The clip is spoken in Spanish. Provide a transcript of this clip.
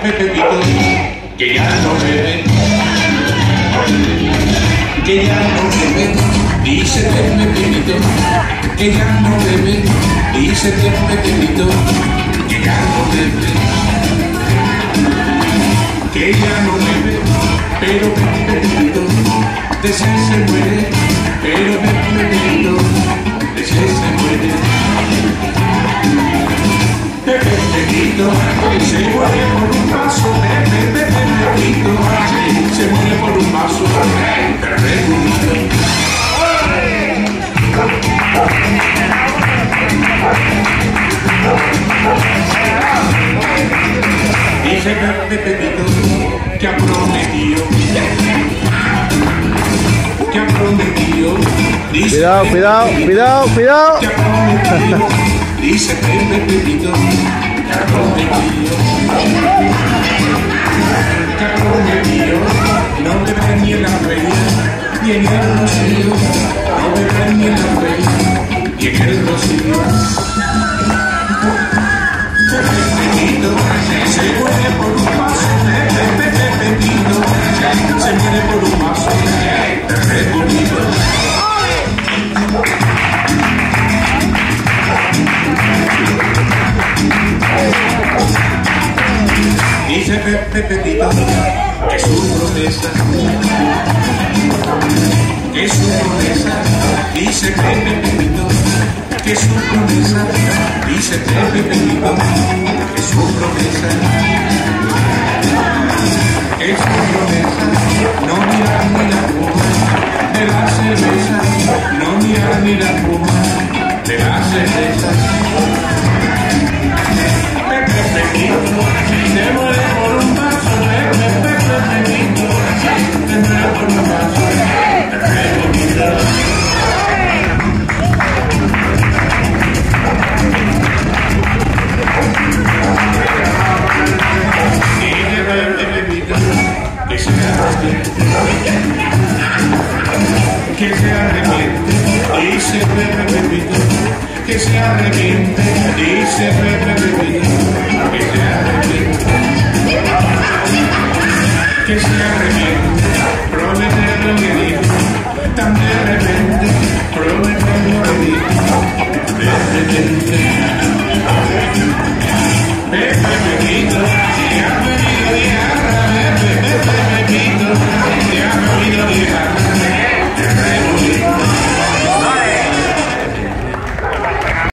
Pepito, que ya no bebe, que ya no bebe, dice Pepe Pepito, que ya no bebe, dice Pepe Pepito, que ya no bebe, que ya no bebe, pero Pepe Pepito, de ser se muere, pero Pepe Pepito, de ser se muere. Pepe Pepito, se muere. por Pepe Pepito que ha prometido, que ha prometido, Cuidado, cuidado, cuidado, cuidado. que ha prometido, dice Pepito, que ha prometido, que ha prometido, no beber ni en la feria, ni en el rocío, no beber ni en la feria, ni en el rocío. Pepito que su promesa, que su promesa, dice Pepe Pepito, que su promesa, dice Pepe Pepito, dice Pepe Pepito, que se arrepiente,